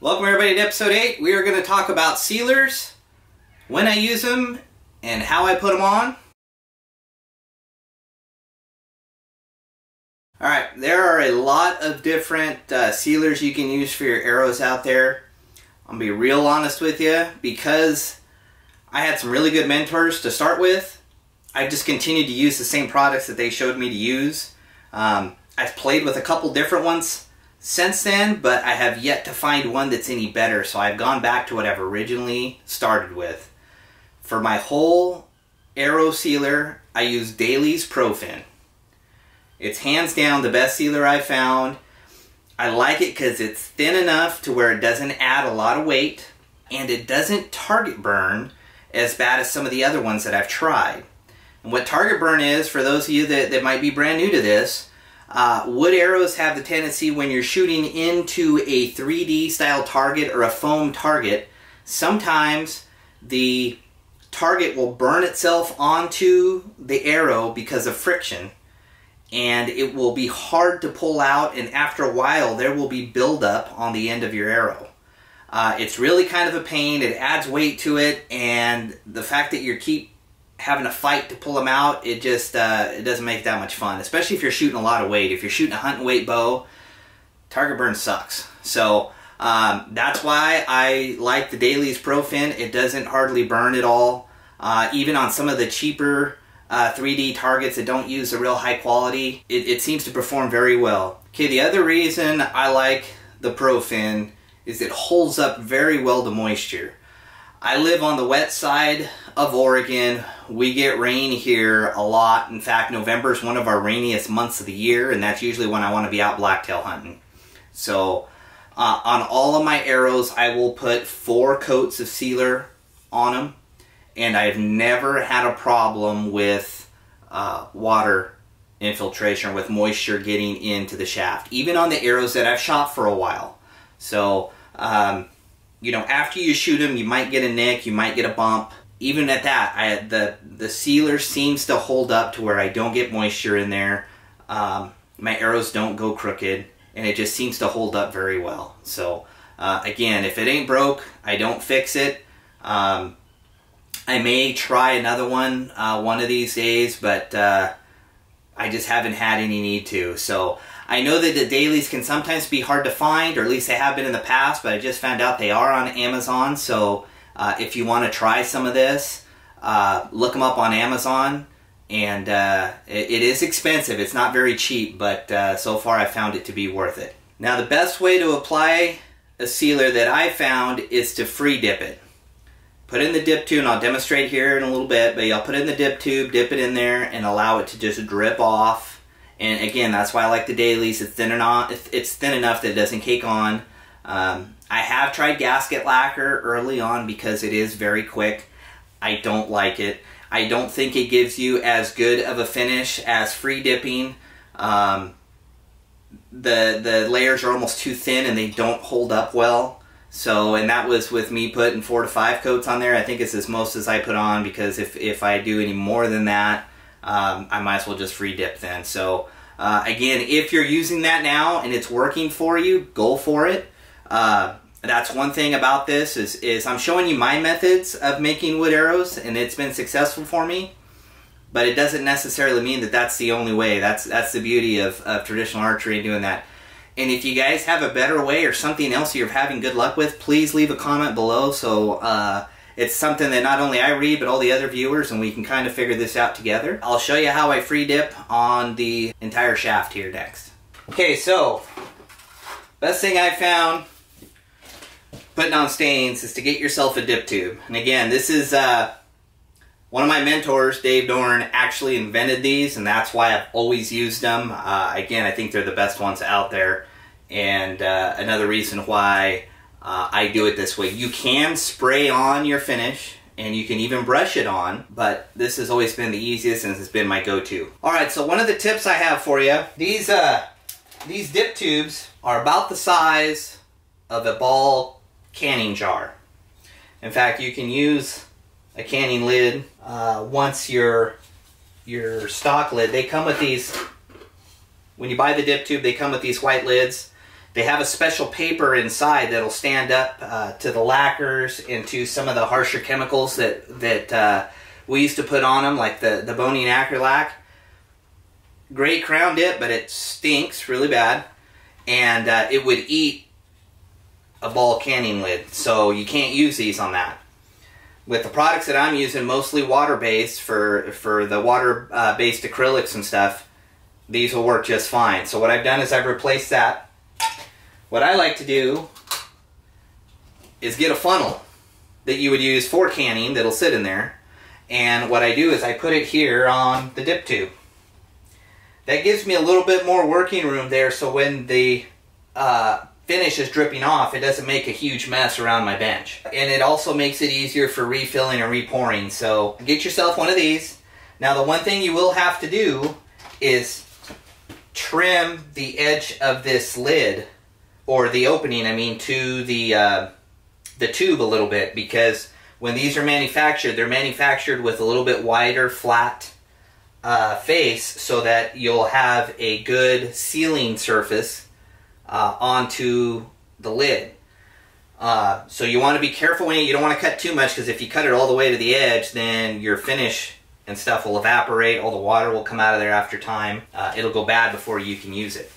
Welcome everybody to episode 8. We are going to talk about sealers, when I use them, and how I put them on. Alright, there are a lot of different uh, sealers you can use for your arrows out there. I'm going to be real honest with you because I had some really good mentors to start with. I've just continued to use the same products that they showed me to use. Um, I've played with a couple different ones since then, but I have yet to find one that's any better. So I've gone back to what I've originally started with. For my whole arrow sealer, I use Daly's Profin. It's hands down the best sealer I've found. I like it because it's thin enough to where it doesn't add a lot of weight and it doesn't target burn as bad as some of the other ones that I've tried. And what target burn is, for those of you that, that might be brand new to this, uh, wood arrows have the tendency when you're shooting into a 3D style target or a foam target, sometimes the target will burn itself onto the arrow because of friction and it will be hard to pull out and after a while there will be buildup on the end of your arrow. Uh, it's really kind of a pain, it adds weight to it and the fact that you keep having a fight to pull them out, it just uh, it doesn't make that much fun, especially if you're shooting a lot of weight. If you're shooting a hunting weight bow, target burn sucks. So um, that's why I like the Daly's Profin. It doesn't hardly burn at all. Uh, even on some of the cheaper uh, 3D targets that don't use the real high quality, it, it seems to perform very well. Okay, the other reason I like the Profin is it holds up very well to moisture. I live on the wet side of Oregon. We get rain here a lot. In fact, November is one of our rainiest months of the year, and that's usually when I want to be out blacktail hunting. So, uh, on all of my arrows, I will put four coats of sealer on them, and I've never had a problem with uh, water infiltration with moisture getting into the shaft, even on the arrows that I've shot for a while. So, um, you know, after you shoot them, you might get a nick, you might get a bump. Even at that, I the the sealer seems to hold up to where I don't get moisture in there. Um, my arrows don't go crooked, and it just seems to hold up very well. So uh, again, if it ain't broke, I don't fix it. Um, I may try another one uh, one of these days, but uh, I just haven't had any need to. So I know that the Daly's can sometimes be hard to find, or at least they have been in the past, but I just found out they are on Amazon. So uh, if you want to try some of this, uh, look them up on Amazon. And uh, it, it is expensive. It's not very cheap, but uh, so far I found it to be worth it. Now the best way to apply a sealer that I found is to free dip it. Put in the dip tube, and I'll demonstrate here in a little bit, but I'll put in the dip tube, dip it in there, and allow it to just drip off and again, that's why I like the Daly's. It's thin enough. It's thin enough that it doesn't cake on. Um, I have tried gasket lacquer early on because it is very quick. I don't like it. I don't think it gives you as good of a finish as free dipping. Um, the the layers are almost too thin and they don't hold up well. So, and that was with me putting four to five coats on there. I think it's as most as I put on because if, if I do any more than that, um, I might as well just free dip then. So uh, again, if you're using that now and it's working for you, go for it. Uh, that's one thing about this is, is I'm showing you my methods of making wood arrows and it's been successful for me. But it doesn't necessarily mean that that's the only way. That's that's the beauty of, of traditional archery and doing that. And if you guys have a better way or something else you're having good luck with, please leave a comment below so uh, it's something that not only I read, but all the other viewers, and we can kind of figure this out together. I'll show you how I free dip on the entire shaft here next. Okay, so, best thing I found putting on stains is to get yourself a dip tube. And again, this is uh, one of my mentors, Dave Dorn, actually invented these, and that's why I've always used them. Uh, again, I think they're the best ones out there. And uh, another reason why uh, I do it this way. You can spray on your finish and you can even brush it on, but this has always been the easiest and has been my go-to. All right, so one of the tips I have for you, these, uh, these dip tubes are about the size of a ball canning jar. In fact, you can use a canning lid uh, once your your stock lid. They come with these, when you buy the dip tube, they come with these white lids they have a special paper inside that'll stand up uh, to the lacquers and to some of the harsher chemicals that that uh, we used to put on them, like the the Bohning Acrylac. Great crown dip, but it stinks really bad, and uh, it would eat a ball canning lid, so you can't use these on that. With the products that I'm using, mostly water-based for for the water-based acrylics and stuff, these will work just fine. So what I've done is I've replaced that what I like to do is get a funnel that you would use for canning that'll sit in there. And what I do is I put it here on the dip tube. That gives me a little bit more working room there so when the uh, finish is dripping off, it doesn't make a huge mess around my bench. And it also makes it easier for refilling and repouring. So get yourself one of these. Now the one thing you will have to do is trim the edge of this lid or the opening, I mean, to the uh, the tube a little bit because when these are manufactured, they're manufactured with a little bit wider, flat uh, face so that you'll have a good sealing surface uh, onto the lid. Uh, so you want to be careful when you, you don't want to cut too much because if you cut it all the way to the edge, then your finish and stuff will evaporate. All the water will come out of there after time. Uh, it'll go bad before you can use it.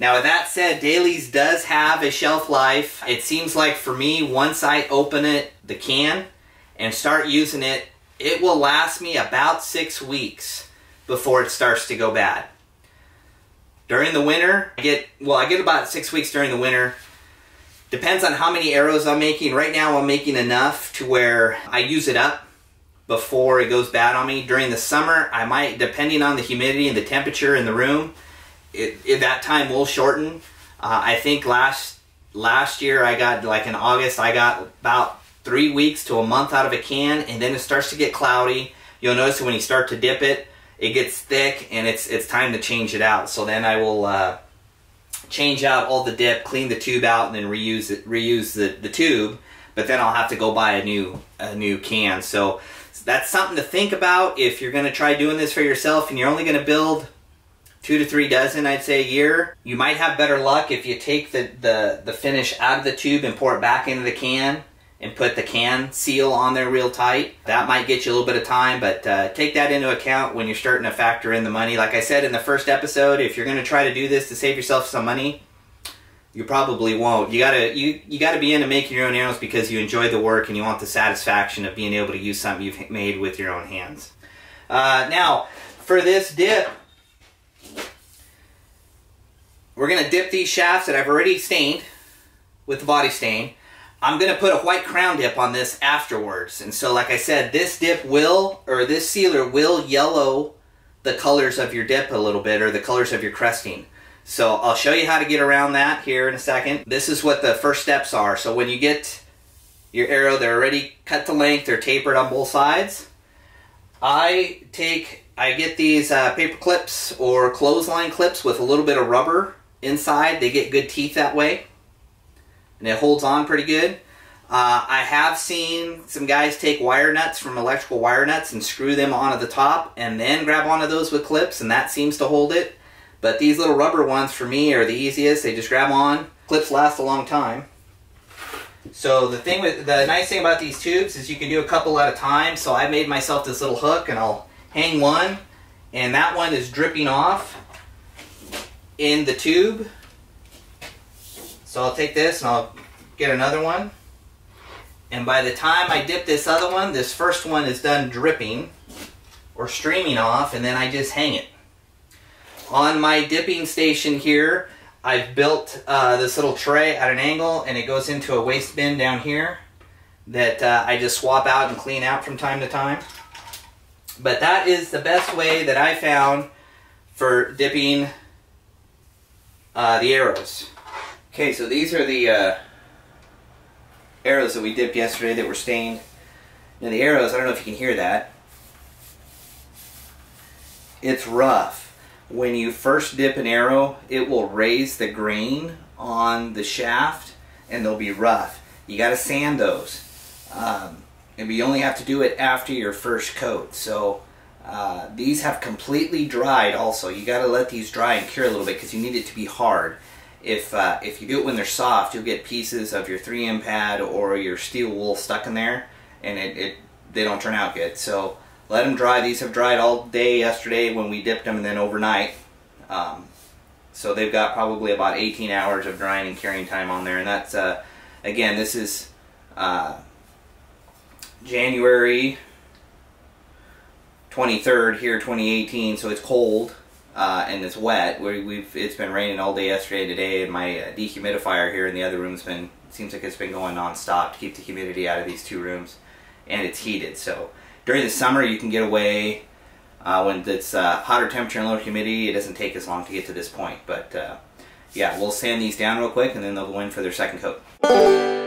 Now, with that said, Daly's does have a shelf life. It seems like for me, once I open it, the can, and start using it, it will last me about six weeks before it starts to go bad. During the winter, I get, well, I get about six weeks during the winter. Depends on how many arrows I'm making. Right now, I'm making enough to where I use it up before it goes bad on me. During the summer, I might, depending on the humidity and the temperature in the room, it, it, that time will shorten. Uh, I think last last year I got like in August I got about three weeks to a month out of a can, and then it starts to get cloudy. You'll notice when you start to dip it, it gets thick, and it's it's time to change it out. So then I will uh, change out all the dip, clean the tube out, and then reuse it, reuse the, the tube. But then I'll have to go buy a new a new can. So that's something to think about if you're going to try doing this for yourself, and you're only going to build two to three dozen, I'd say, a year. You might have better luck if you take the, the, the finish out of the tube and pour it back into the can and put the can seal on there real tight. That might get you a little bit of time, but uh, take that into account when you're starting to factor in the money. Like I said in the first episode, if you're going to try to do this to save yourself some money, you probably won't. You gotta you you gotta be into making your own arrows because you enjoy the work and you want the satisfaction of being able to use something you've made with your own hands. Uh, now, for this dip, we're to dip these shafts that I've already stained with the body stain. I'm going to put a white crown dip on this afterwards. And so like I said, this dip will, or this sealer will yellow the colors of your dip a little bit, or the colors of your cresting. So I'll show you how to get around that here in a second. This is what the first steps are. So when you get your arrow, they're already cut to length, they're tapered on both sides. I take, I get these uh, paper clips or clothesline clips with a little bit of rubber inside. They get good teeth that way. And it holds on pretty good. Uh, I have seen some guys take wire nuts from electrical wire nuts and screw them onto the top and then grab onto those with clips and that seems to hold it. But these little rubber ones for me are the easiest. They just grab on. Clips last a long time. So the thing with the nice thing about these tubes is you can do a couple at a time. So I made myself this little hook and I'll hang one and that one is dripping off in the tube. So I'll take this and I'll get another one. And by the time I dip this other one, this first one is done dripping or streaming off and then I just hang it. On my dipping station here, I've built uh, this little tray at an angle and it goes into a waste bin down here that uh, I just swap out and clean out from time to time. But that is the best way that I found for dipping uh, the arrows. Okay, so these are the uh, arrows that we dipped yesterday that were stained. Now the arrows, I don't know if you can hear that. It's rough. When you first dip an arrow, it will raise the grain on the shaft and they'll be rough. You got to sand those. Um, and you only have to do it after your first coat. So uh, these have completely dried also. You got to let these dry and cure a little bit because you need it to be hard. If uh, if you do it when they're soft, you'll get pieces of your 3M pad or your steel wool stuck in there, and it, it they don't turn out good. So let them dry. These have dried all day yesterday when we dipped them, and then overnight. Um, so they've got probably about 18 hours of drying and curing time on there, and that's uh, again this is uh, January 23rd here, 2018. So it's cold uh, and it's wet. We, have it's been raining all day yesterday, today, and my dehumidifier here in the other room's been seems like it's been going non-stop to keep the humidity out of these two rooms, and it's heated. So during the summer, you can get away uh, when it's uh, hotter temperature and lower humidity. It doesn't take as long to get to this point, but uh, yeah, we'll sand these down real quick, and then they'll go in for their second coat.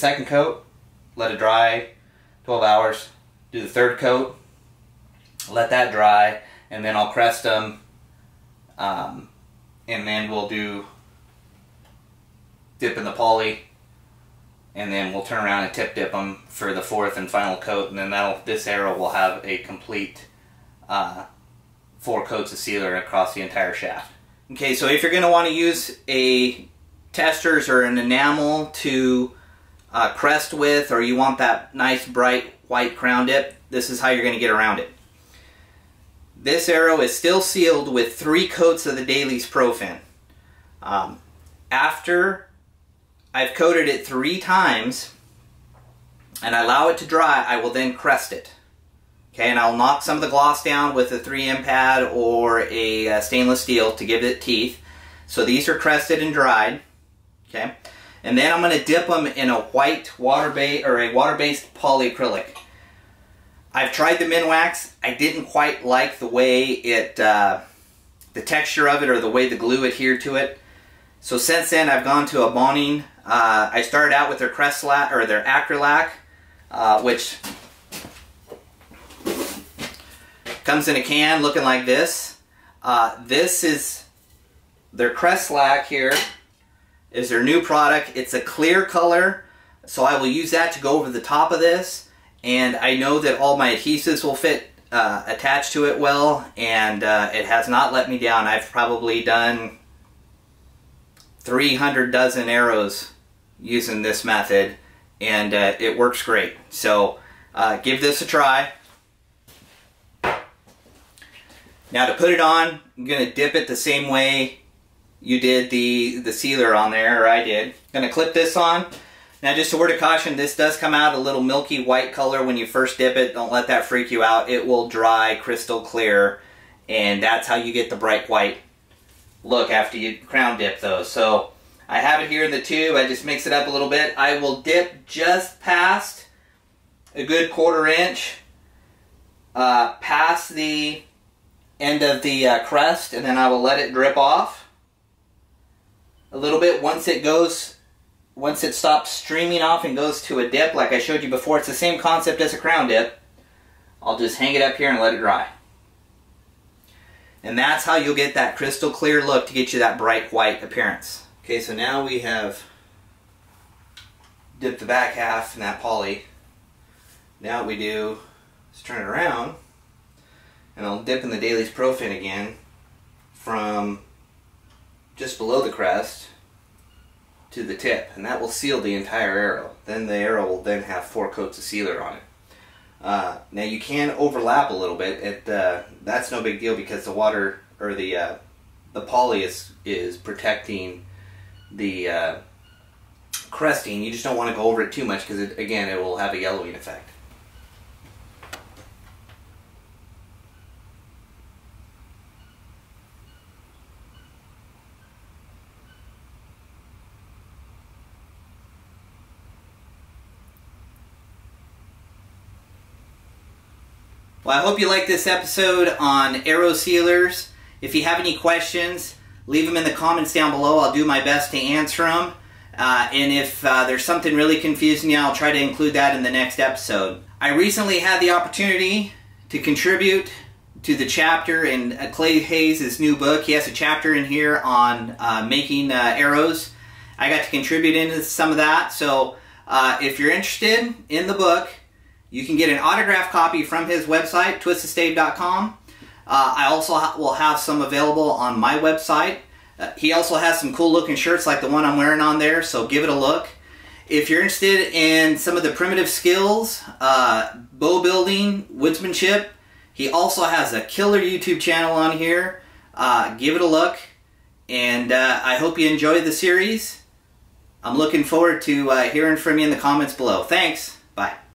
Second coat, let it dry 12 hours. Do the third coat, let that dry, and then I'll crest them. Um, and then we'll do dip in the poly, and then we'll turn around and tip dip them for the fourth and final coat, and then that'll this arrow will have a complete uh, four coats of sealer across the entire shaft. Okay, so if you're going to want to use a Testors or an enamel to uh, crest with or you want that nice bright white crown dip, this is how you're going to get around it. This arrow is still sealed with three coats of the Daly's Profin. Um, after I've coated it three times and I allow it to dry, I will then crest it. Okay, and I'll knock some of the gloss down with a 3M pad or a uh, stainless steel to give it teeth. So these are crested and dried. Okay. And then I'm going to dip them in a white water-based or a water-based polyacrylic. I've tried the Minwax. I didn't quite like the way it, uh, the texture of it or the way the glue adhered to it. So since then I've gone to a Bohning. Uh, I started out with their Crestlac or their Acrylac, uh, which comes in a can looking like this. Uh, this is their Crestlac here is their new product. It's a clear color, so I will use that to go over the top of this. And I know that all my adhesives will fit uh, attached to it well, and uh, it has not let me down. I've probably done 300 dozen arrows using this method, and uh, it works great. So uh, give this a try. Now to put it on, I'm going to dip it the same way you did the, the sealer on there, or I did. Gonna clip this on. Now just a word of caution, this does come out a little milky white color when you first dip it. Don't let that freak you out. It will dry crystal clear and that's how you get the bright white look after you crown dip those. So I have it here in the tube. I just mix it up a little bit. I will dip just past a good quarter inch uh, past the end of the uh, crest and then I will let it drip off a little bit. Once it goes once it stops streaming off and goes to a dip like I showed you before it's the same concept as a crown dip. I'll just hang it up here and let it dry. And that's how you'll get that crystal clear look to get you that bright white appearance. Okay so now we have dipped the back half in that poly. Now what we do is turn it around and I'll dip in the Daly's Profin again from just below the crest to the tip and that will seal the entire arrow. Then the arrow will then have four coats of sealer on it. Uh, now you can overlap a little bit. It, uh, that's no big deal because the water or the uh, the poly is is protecting the uh, cresting. You just don't want to go over it too much because again it will have a yellowing effect. Well, I hope you liked this episode on arrow sealers. If you have any questions, leave them in the comments down below. I'll do my best to answer them. Uh, and if uh, there's something really confusing you, I'll try to include that in the next episode. I recently had the opportunity to contribute to the chapter in uh, Clay Hayes' new book. He has a chapter in here on uh, making uh, arrows. I got to contribute into some of that. So if you're interested in the book, you can get an autographed copy from his website, twistedstave.com. Uh, I also ha will have some available on my website. Uh, he also has some cool looking shirts like the one I'm wearing on there, so give it a look. If you're interested in some of the primitive skills, uh, bow building, woodsmanship, he also has a killer YouTube channel on here. Uh, give it a look, and uh, I hope you enjoy the series. I'm looking forward to uh, hearing from you in the comments below. Thanks. Bye.